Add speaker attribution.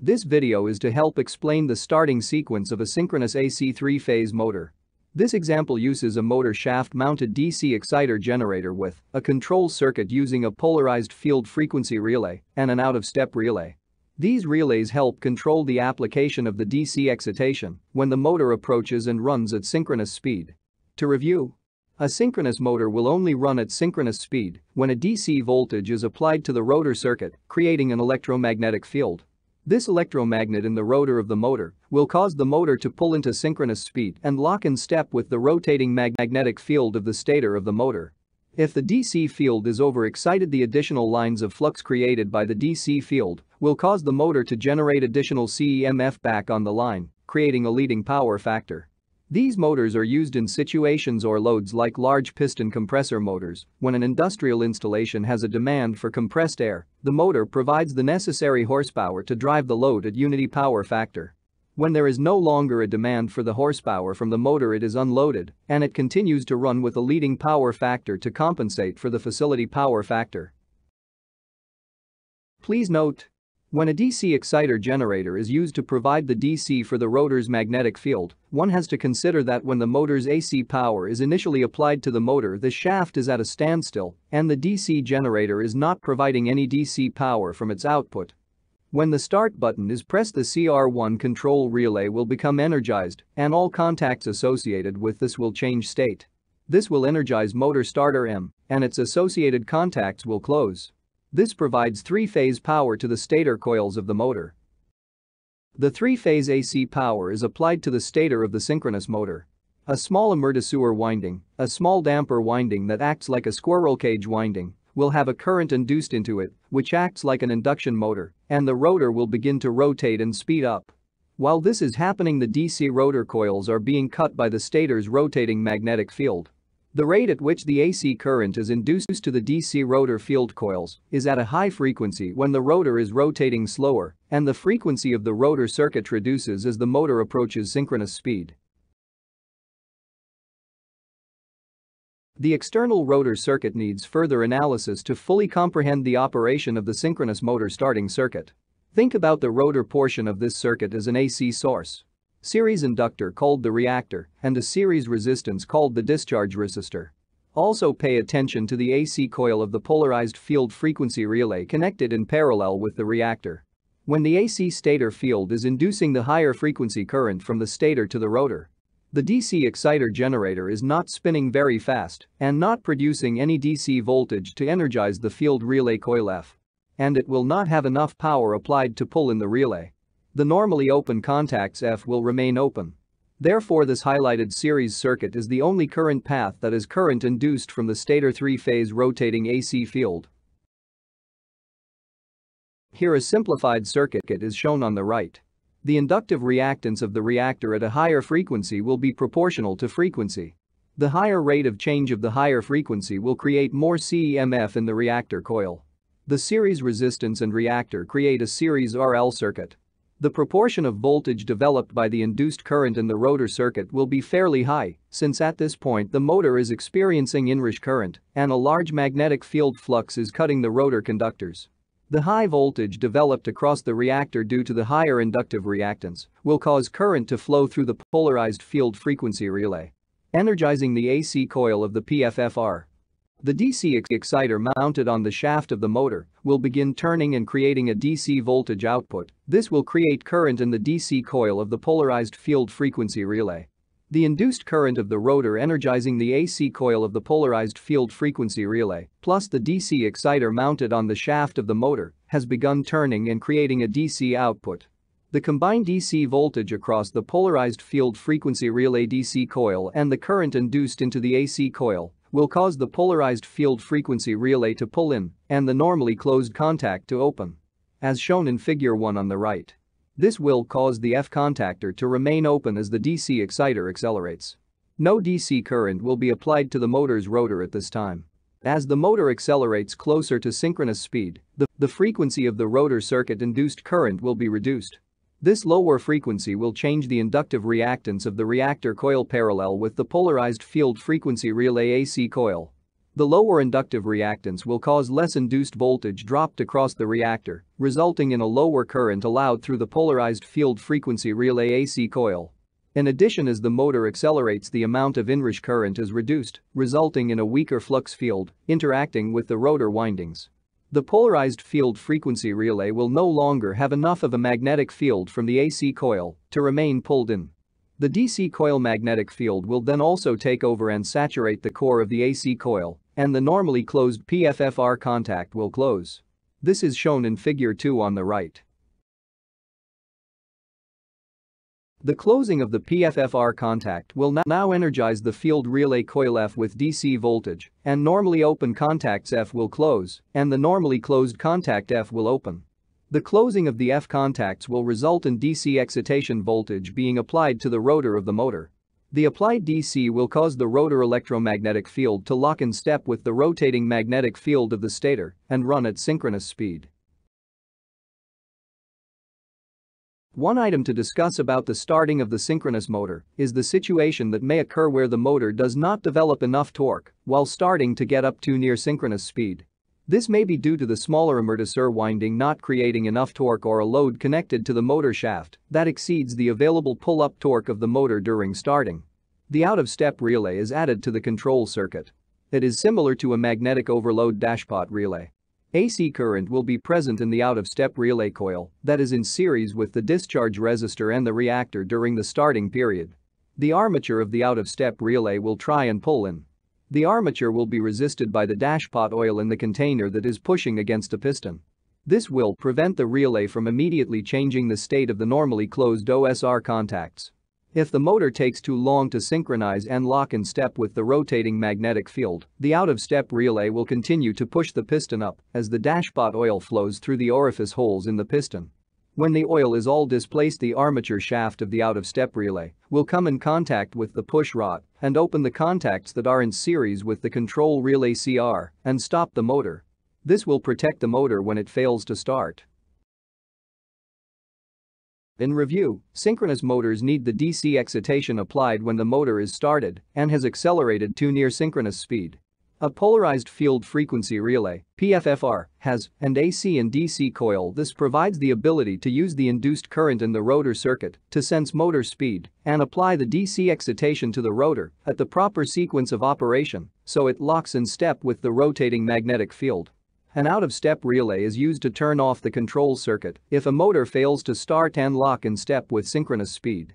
Speaker 1: This video is to help explain the starting sequence of a synchronous AC three-phase motor. This example uses a motor shaft-mounted DC exciter generator with a control circuit using a polarized field frequency relay and an out-of-step relay. These relays help control the application of the DC excitation when the motor approaches and runs at synchronous speed. To review, a synchronous motor will only run at synchronous speed when a DC voltage is applied to the rotor circuit, creating an electromagnetic field. This electromagnet in the rotor of the motor will cause the motor to pull into synchronous speed and lock in step with the rotating magnetic field of the stator of the motor. If the DC field is overexcited the additional lines of flux created by the DC field will cause the motor to generate additional CEMF back on the line, creating a leading power factor. These motors are used in situations or loads like large piston compressor motors. When an industrial installation has a demand for compressed air, the motor provides the necessary horsepower to drive the load at unity power factor. When there is no longer a demand for the horsepower from the motor it is unloaded and it continues to run with a leading power factor to compensate for the facility power factor. Please note, when a DC exciter generator is used to provide the DC for the rotor's magnetic field, one has to consider that when the motor's AC power is initially applied to the motor the shaft is at a standstill and the DC generator is not providing any DC power from its output when the start button is pressed the CR1 control relay will become energized and all contacts associated with this will change state. This will energize motor starter M and its associated contacts will close. This provides three-phase power to the stator coils of the motor. The three-phase AC power is applied to the stator of the synchronous motor. A small amortisseur winding, a small damper winding that acts like a squirrel cage winding, will have a current induced into it, which acts like an induction motor, and the rotor will begin to rotate and speed up. While this is happening the DC rotor coils are being cut by the stator's rotating magnetic field. The rate at which the AC current is induced to the DC rotor field coils is at a high frequency when the rotor is rotating slower and the frequency of the rotor circuit reduces as the motor approaches synchronous speed. The external rotor circuit needs further analysis to fully comprehend the operation of the synchronous motor starting circuit. Think about the rotor portion of this circuit as an AC source. Series inductor called the reactor and a series resistance called the discharge resistor. Also pay attention to the AC coil of the polarized field frequency relay connected in parallel with the reactor. When the AC stator field is inducing the higher frequency current from the stator to the rotor, the DC exciter generator is not spinning very fast and not producing any DC voltage to energize the field relay coil F. And it will not have enough power applied to pull in the relay. The normally open contacts F will remain open. Therefore this highlighted series circuit is the only current path that is current induced from the stator three-phase rotating AC field. Here a simplified circuit is shown on the right. The inductive reactance of the reactor at a higher frequency will be proportional to frequency. The higher rate of change of the higher frequency will create more CEMF in the reactor coil. The series resistance and reactor create a series RL circuit. The proportion of voltage developed by the induced current in the rotor circuit will be fairly high since at this point the motor is experiencing inrush current and a large magnetic field flux is cutting the rotor conductors. The high voltage developed across the reactor due to the higher inductive reactance will cause current to flow through the polarized field frequency relay, energizing the AC coil of the PFFR. The DC exciter mounted on the shaft of the motor will begin turning and creating a DC voltage output. This will create current in the DC coil of the polarized field frequency relay. The induced current of the rotor energizing the AC coil of the polarized field frequency relay, plus the DC exciter mounted on the shaft of the motor, has begun turning and creating a DC output. The combined DC voltage across the polarized field frequency relay DC coil and the current induced into the AC coil will cause the polarized field frequency relay to pull in and the normally closed contact to open. As shown in figure 1 on the right. This will cause the F contactor to remain open as the DC exciter accelerates. No DC current will be applied to the motor's rotor at this time. As the motor accelerates closer to synchronous speed, the, the frequency of the rotor circuit-induced current will be reduced. This lower frequency will change the inductive reactance of the reactor coil parallel with the polarized field frequency relay AC coil. The lower inductive reactance will cause less induced voltage dropped across the reactor, resulting in a lower current allowed through the polarized field frequency relay AC coil. In addition as the motor accelerates the amount of inrush current is reduced, resulting in a weaker flux field interacting with the rotor windings. The polarized field frequency relay will no longer have enough of a magnetic field from the AC coil to remain pulled in. The DC coil magnetic field will then also take over and saturate the core of the AC coil, and the normally closed PFFR contact will close. This is shown in figure 2 on the right. The closing of the PFFR contact will now energize the field relay coil F with DC voltage, and normally open contacts F will close, and the normally closed contact F will open. The closing of the F contacts will result in DC excitation voltage being applied to the rotor of the motor. The applied DC will cause the rotor electromagnetic field to lock in step with the rotating magnetic field of the stator and run at synchronous speed. One item to discuss about the starting of the synchronous motor is the situation that may occur where the motor does not develop enough torque while starting to get up to near synchronous speed. This may be due to the smaller amortisseur winding not creating enough torque or a load connected to the motor shaft that exceeds the available pull-up torque of the motor during starting. The out-of-step relay is added to the control circuit. It is similar to a magnetic overload dashpot relay. AC current will be present in the out-of-step relay coil that is in series with the discharge resistor and the reactor during the starting period. The armature of the out-of-step relay will try and pull in. The armature will be resisted by the dashpot oil in the container that is pushing against a piston. This will prevent the relay from immediately changing the state of the normally closed OSR contacts. If the motor takes too long to synchronize and lock in step with the rotating magnetic field, the out-of-step relay will continue to push the piston up as the dashpot oil flows through the orifice holes in the piston. When the oil is all displaced the armature shaft of the out-of-step relay will come in contact with the push rod and open the contacts that are in series with the control relay CR and stop the motor. This will protect the motor when it fails to start. In review, synchronous motors need the DC excitation applied when the motor is started and has accelerated to near synchronous speed. A polarized field frequency relay PFFR, has an AC and DC coil this provides the ability to use the induced current in the rotor circuit to sense motor speed and apply the DC excitation to the rotor at the proper sequence of operation so it locks in step with the rotating magnetic field. An out-of-step relay is used to turn off the control circuit if a motor fails to start and lock in step with synchronous speed.